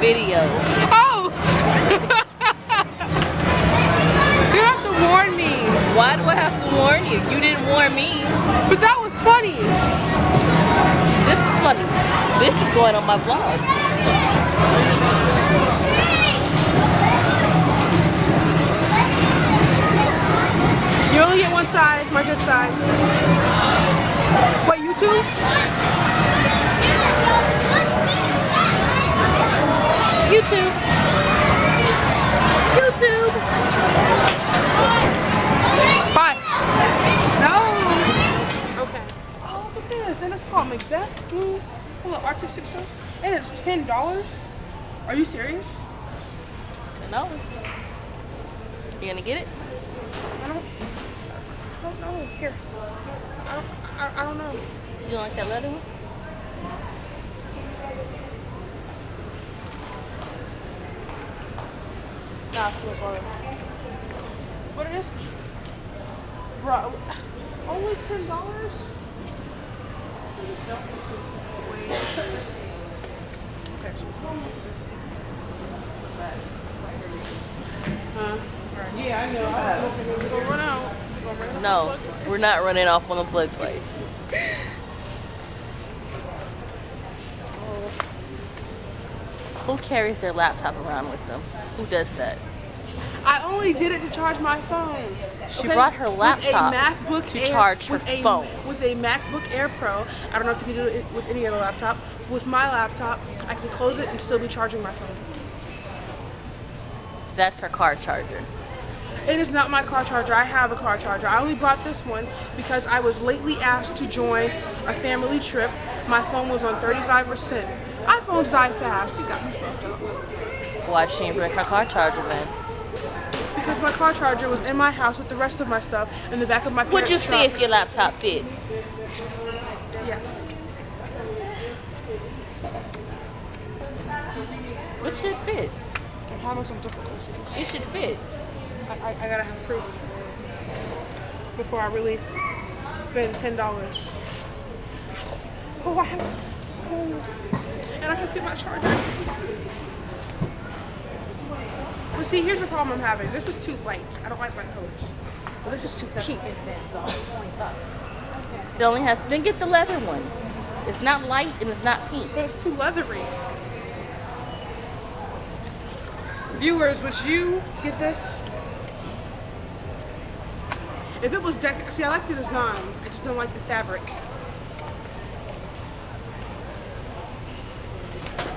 video. Oh! you have to warn me. Why do I have to warn you? You didn't warn me. But that was funny. This is funny. This is going on my vlog. You only get one side, my good side. What, YouTube? YouTube. YouTube. Bye. No. Okay. Oh, look at this. And it's called Macbeth Blue. Stuff. Oh. And it's ten dollars. Are you serious? Ten dollars. You gonna get it? I don't. I don't know. Here. I don't. I, I don't know. You don't like that leather one? Too much water. What it is? Bro, only ten dollars? Okay, so Huh? Yeah, I know. I was hoping it was gonna run out. It's gonna run out. No, we're not running off on a plug twice. Who carries their laptop around with them? Who does that? I only did it to charge my phone. She brought her laptop MacBook to Air, charge her with a, phone. With a MacBook Air Pro, I don't know if you can do it with any other laptop. With my laptop, I can close it and still be charging my phone. That's her car charger. It is not my car charger. I have a car charger. I only bought this one because I was lately asked to join a family trip. My phone was on 35%. iPhones die fast. You got me fucked up. Why she didn't bring her car charger then? Because my car charger was in my house with the rest of my stuff in the back of my car. Would parents' you see if your laptop fit? Yes. It should fit. I'm having some difficulties. It should fit. I, I, I gotta have proof before I really spend ten dollars. Oh, I have. Oh, and I can fit my charger. But see, here's the problem I'm having. This is too light. I don't like light colors. But this is too pink. It only has. Then get the leather one. It's not light and it's not pink. But it's too leathery. Viewers, would you get this? If it was dec- see, I like the design. I just don't like the fabric.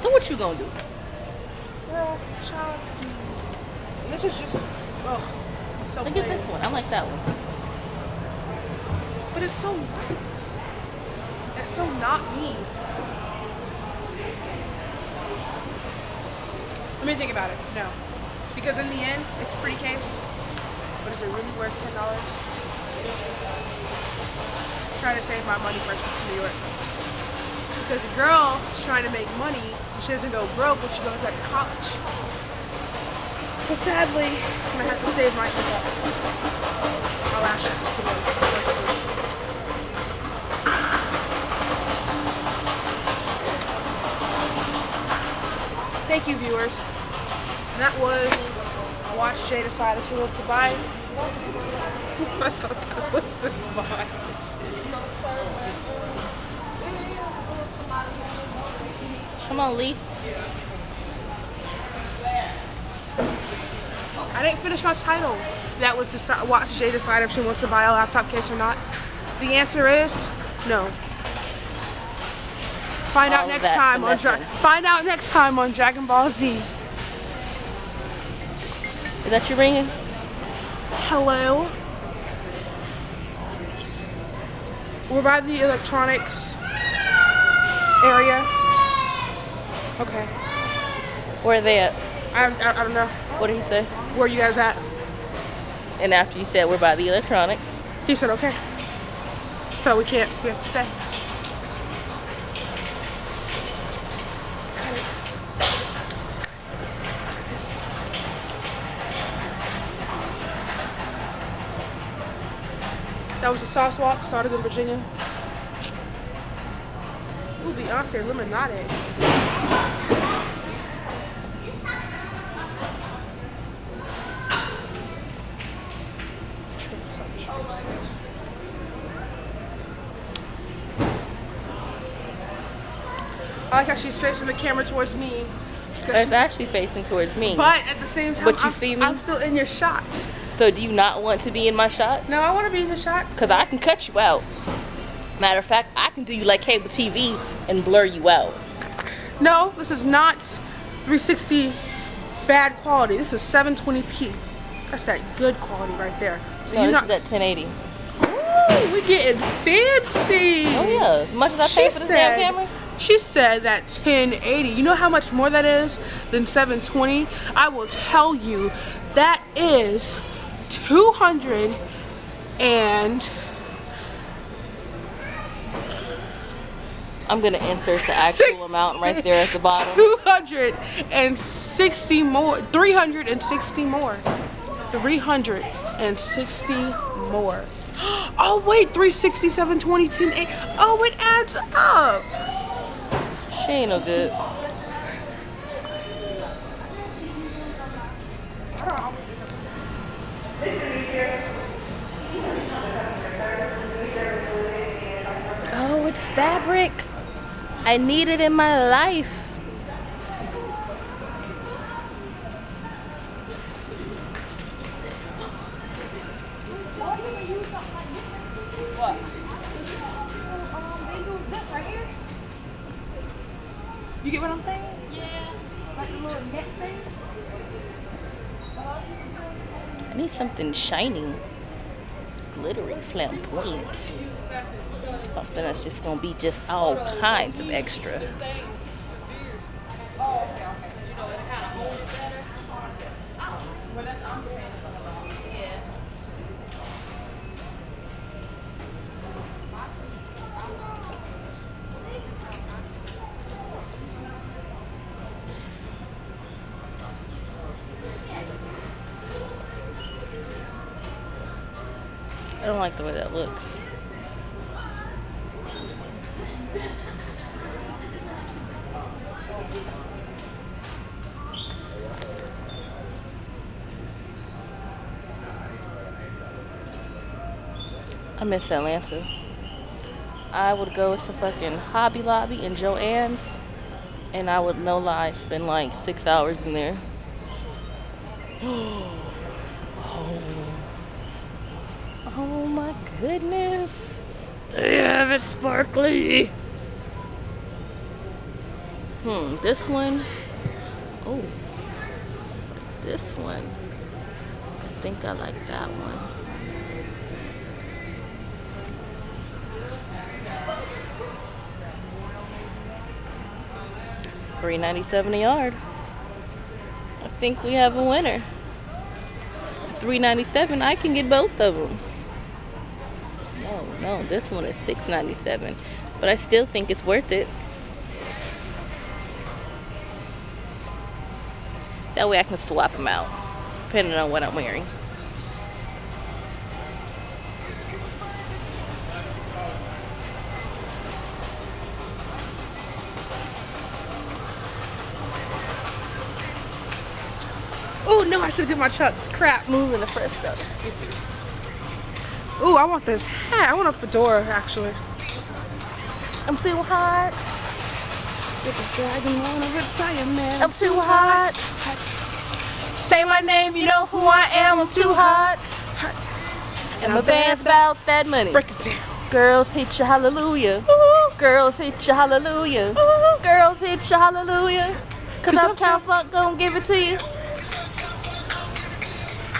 So what you gonna do? Girl, child. This is just, ugh. So Look at this one. I like that one. But it's so light. It's so not me. Let me think about it. No. Because in the end, it's pretty case. But is it really worth ten dollars? Trying to save my money for to New York. Because a girl is trying to make money, she doesn't go broke when she goes to college. So sadly, I'm gonna have to save my bucks. My New York. Thank you, viewers. And that was Watch Jai decide if she wants to buy. I thought that was to buy. Come on, Lee. I didn't finish my title. That was decide, Watch Jai decide if she wants to buy a laptop case or not. The answer is no. Find All out oh, next time on Dra- Find out next time on Dragon Ball Z. Is that you ringing? Hello. We're by the electronics area. Okay. Where are they at? I, I, I don't know. What did he say? Where you guys at? And after you said we're by the electronics, He said okay. So we can't. We have to stay. That was a sauce walk, started in Virginia. Ooh, Beyonce Lemonade. I like how she's facing the camera towards me. It's she- actually facing towards me. But at the same time, But you I'm, see me? I'm still in your shot. So do you not want to be in my shot? No, I want to be in your shot. Because I can cut you out. Matter of fact, I can do you like cable TV and blur you out. No, this is not 360 bad quality. This is 720p. That's that good quality right there. So No, you're this not. is at 1080. Ooh, we getting fancy. Oh yeah, as much as I She pay for this damn camera. She said that 1080. You know how much more that is than 720? I will tell you, that is 200 and I'm gonna insert the actual Six- amount right there at the bottom. 260 more 360 more 360 more oh wait 360 720 10 8 oh it adds up She ain't no good. Oh, it's fabric. I need it in my life. You get what i'm saying yeah like a little neck thing I need something shiny, glittery, flamboyant. Something that's just gonna be just all kinds of extra. I don't like the way that looks. I miss Atlanta. I would go to fucking Hobby Lobby and Joann's, and I would no lie spend like six hours in there. Oh my goodness. They have it sparkly. Hmm, this one. Oh. This one. I think I like that one. Three ninety seven a yard. I think we have a winner. Three ninety seven. I can get both of them. No, no, this one is six ninety seven, but I still think it's worth it. That way I can swap them out, depending on what I'm wearing. oh no i should have did my chucks crap Smooth and the fresh cut. Ooh, i want this hat i want a fedora actually I'm too hot. with the dragon on a reptile man I'm too hot. Say my name, you know who I am. I'm too hot. And my band's about that money. break it down Girls hit you hallelujah. Girls hit you hallelujah. Girls hit you hallelujah. Cause Uptown- Funk gon' give it to you.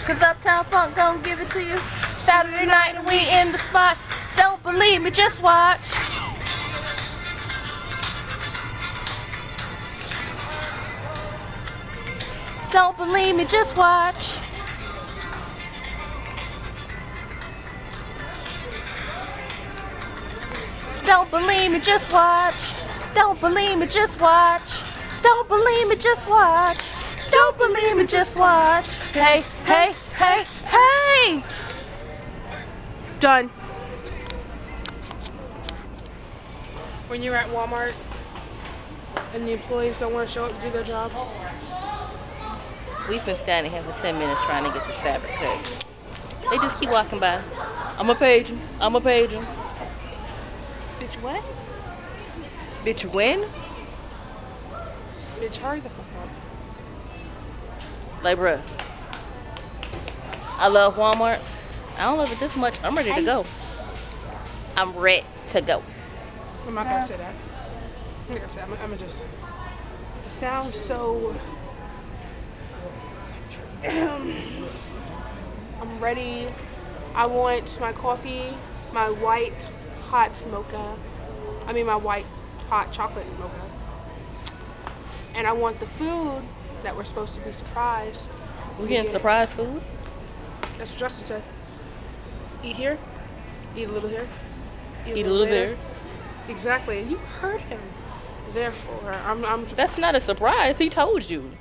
Cause Uptown Funk gon' give it to you. Saturday we in the spot. Don't believe me, just watch. Don't believe me, just watch. Don't believe me, just watch. Don't believe me, just watch. Don't believe me, just watch. Don't believe me, just watch. Hey, hey, hey, hey! Done when you're at walmart and the employees don't want to show up to do their job We've been standing here for 10 minutes trying to get this fabric cut. They just keep walking by. I'm a page him. I'm a page him. Bitch, what? Bitch, when? Bitch, hurry the fuck up. Like, bruh. I love Walmart. I don't love it this much. I'm ready to go. I'm ready to go. I'm not gonna uh, say that. I'm gonna say that. I'm, I'm gonna just. It sounds so. Um, I'm ready. I want my coffee, my white hot mocha. I mean, my white hot chocolate mocha. And I want the food that we're supposed to be surprised. We're getting surprise food? That's what Justin said. Eat here, eat a little here, Eat a little later. there. Exactly, and you heard him. Therefore, I'm, I'm That's not a surprise. He told you.